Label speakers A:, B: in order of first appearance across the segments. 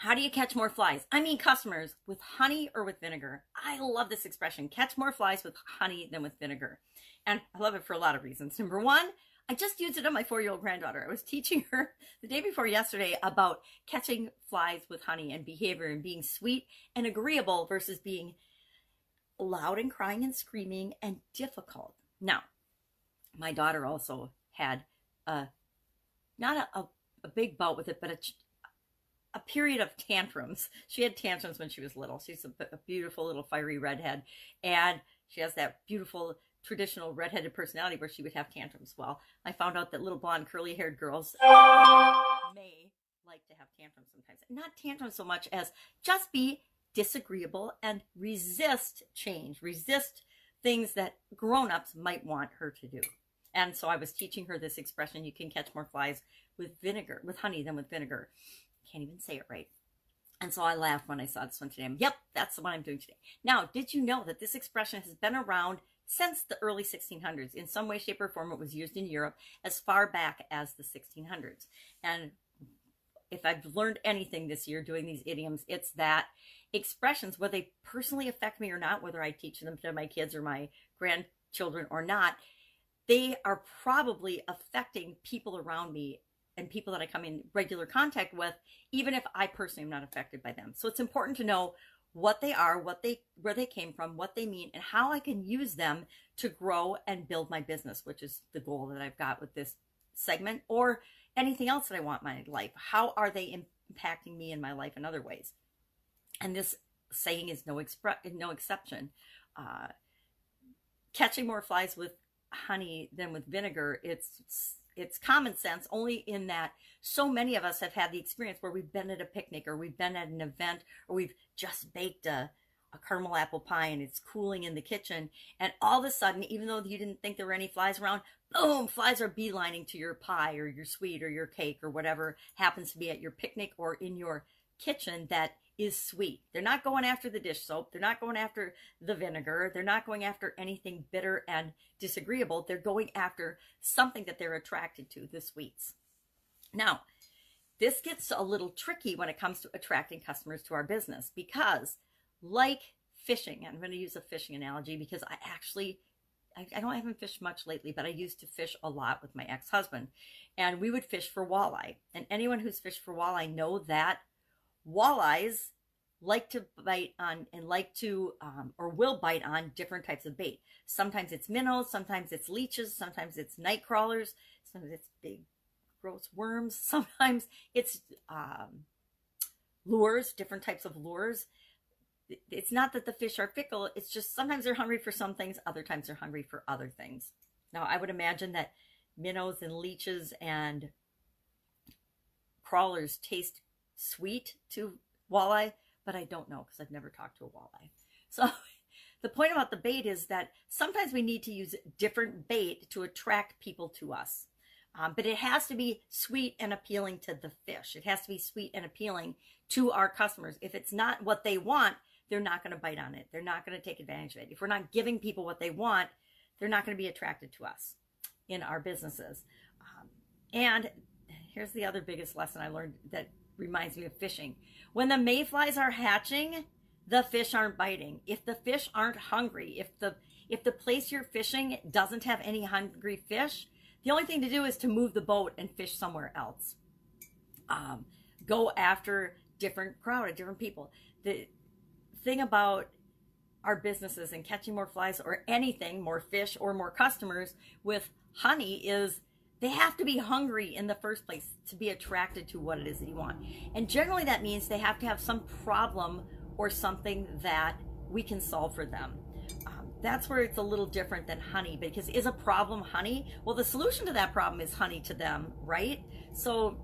A: How do you catch more flies? I mean, customers with honey or with vinegar. I love this expression catch more flies with honey than with vinegar. And I love it for a lot of reasons. Number one, I just used it on my four year old granddaughter. I was teaching her the day before yesterday about catching flies with honey and behavior and being sweet and agreeable versus being loud and crying and screaming and difficult. Now, my daughter also had a not a, a, a big bout with it, but a, a period of tantrums. She had tantrums when she was little. She's a, a beautiful little fiery redhead, and she has that beautiful traditional redheaded personality where she would have tantrums. Well, I found out that little blonde curly haired girls may like to have tantrums sometimes. Not tantrums so much as just be disagreeable and resist change, resist things that grown ups might want her to do. And so I was teaching her this expression you can catch more flies with vinegar, with honey than with vinegar. Can't even say it right. And so I laughed when I saw this one today. Yep, that's the one I'm doing today. Now, did you know that this expression has been around since the early 1600s? In some way, shape, or form, it was used in Europe as far back as the 1600s. And if I've learned anything this year doing these idioms, it's that expressions, whether they personally affect me or not, whether I teach them to my kids or my grandchildren or not, they are probably affecting people around me and people that I come in regular contact with, even if I personally am not affected by them. So it's important to know what they are, what they where they came from, what they mean, and how I can use them to grow and build my business, which is the goal that I've got with this segment or anything else that I want in my life. How are they impacting me in my life in other ways? And this saying is no expre- no exception. Uh, catching more flies with honey than with vinegar. It's it's common sense only in that so many of us have had the experience where we've been at a picnic or we've been at an event or we've just baked a, a caramel apple pie and it's cooling in the kitchen. And all of a sudden even though you didn't think there were any flies around boom flies are beelining to your pie or your sweet or your cake or whatever happens to be at your picnic or in your kitchen that is sweet. They're not going after the dish soap. They're not going after the vinegar. They're not going after anything bitter and disagreeable. They're going after something that they're attracted to, the sweets. Now, this gets a little tricky when it comes to attracting customers to our business because, like fishing, I'm going to use a fishing analogy because I actually I, I don't I haven't fished much lately, but I used to fish a lot with my ex-husband, and we would fish for walleye. And anyone who's fished for walleye know that walleyes like to bite on and like to um, or will bite on different types of bait. Sometimes it's minnows, sometimes it's leeches, sometimes it's night crawlers, sometimes it's big gross worms, sometimes it's um, lures, different types of lures. It's not that the fish are fickle, it's just sometimes they're hungry for some things, other times they're hungry for other things. Now, I would imagine that minnows and leeches and crawlers taste sweet to walleye, but I don't know because I've never talked to a walleye. So the point about the bait is that sometimes we need to use different bait to attract people to us. Um, but it has to be sweet and appealing to the fish. It has to be sweet and appealing to our customers. If it's not what they want, they're not going to bite on it. They're not going to take advantage of it. If we're not giving people what they want, they're not going to be attracted to us in our businesses. Um, and here's the other biggest lesson I learned that reminds me of fishing. When the mayflies are hatching, the fish aren't biting. If the fish aren't hungry, if the if the place you're fishing doesn't have any hungry fish, the only thing to do is to move the boat and fish somewhere else. Um, go after different crowd, of different people. The thing about our businesses and catching more flies or anything, more fish or more customers with honey is they have to be hungry in the first place to be attracted to what it is that you want. And generally, that means they have to have some problem or something that we can solve for them. Um, that's where it's a little different than honey because is a problem honey? Well, the solution to that problem is honey to them, right? So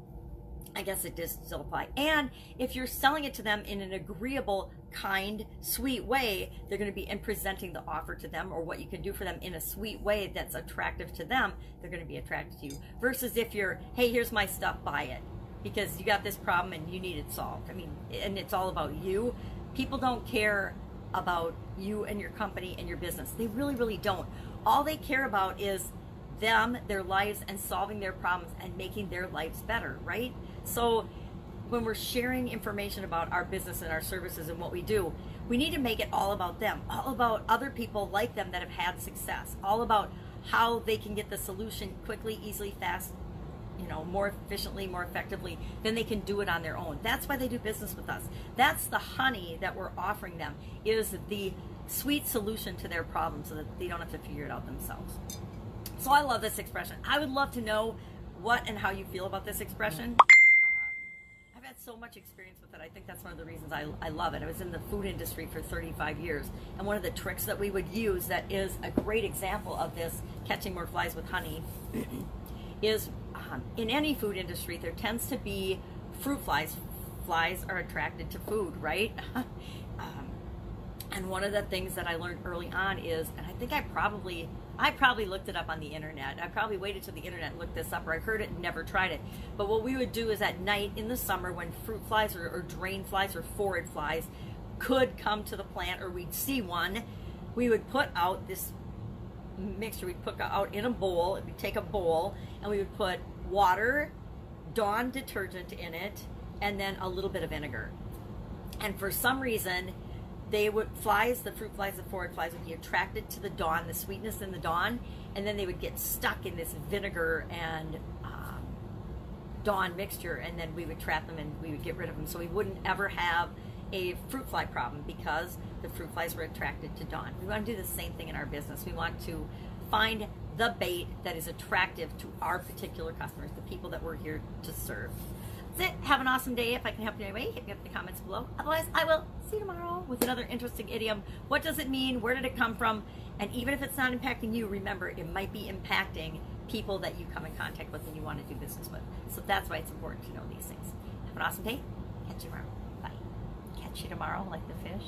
A: I guess it does still apply. And if you're selling it to them in an agreeable, kind, sweet way, they're going to be in presenting the offer to them or what you can do for them in a sweet way that's attractive to them, they're going to be attracted to you. Versus if you're, hey, here's my stuff, buy it because you got this problem and you need it solved. I mean, and it's all about you. People don't care about you and your company and your business. They really, really don't. All they care about is them, their lives, and solving their problems and making their lives better, right? So when we're sharing information about our business and our services and what we do, we need to make it all about them, all about other people like them that have had success, all about how they can get the solution quickly, easily, fast, you know, more efficiently, more effectively than they can do it on their own. That's why they do business with us. That's the honey that we're offering them is the sweet solution to their problem so that they don't have to figure it out themselves. So I love this expression. I would love to know what and how you feel about this expression. So much experience with it. I think that's one of the reasons I, I love it. I was in the food industry for 35 years. And one of the tricks that we would use that is a great example of this catching more flies with honey is um, in any food industry, there tends to be fruit flies. Flies are attracted to food, right? um, and one of the things that I learned early on is, and I think I probably, I probably looked it up on the internet. I probably waited till the internet looked this up, or I heard it and never tried it. But what we would do is at night in the summer, when fruit flies or, or drain flies or phorid flies could come to the plant, or we'd see one, we would put out this mixture we'd put out in a bowl. We'd take a bowl and we would put water, Dawn detergent in it, and then a little bit of vinegar. And for some reason, they would flies, the fruit flies, the phorid flies would be attracted to the Dawn, the sweetness in the Dawn, and then they would get stuck in this vinegar and um, Dawn mixture, and then we would trap them and we would get rid of them. So we wouldn't ever have a fruit fly problem because the fruit flies were attracted to Dawn. We want to do the same thing in our business. We want to find the bait that is attractive to our particular customers, the people that we're here to serve. That's it. Have an awesome day. If I can help you in any way, hit me up in the comments below. Otherwise, I will see you tomorrow with another interesting idiom. What does it mean? Where did it come from? And even if it's not impacting you, remember it might be impacting people that you come in contact with and you want to do business with. So that's why it's important to know these things. Have an awesome day. Catch you tomorrow. Bye. Catch you tomorrow like the fish.